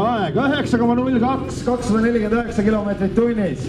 aeg üheksa koma null kaks, kakssada nelikümmend üheksa kilomeetrit tunnis.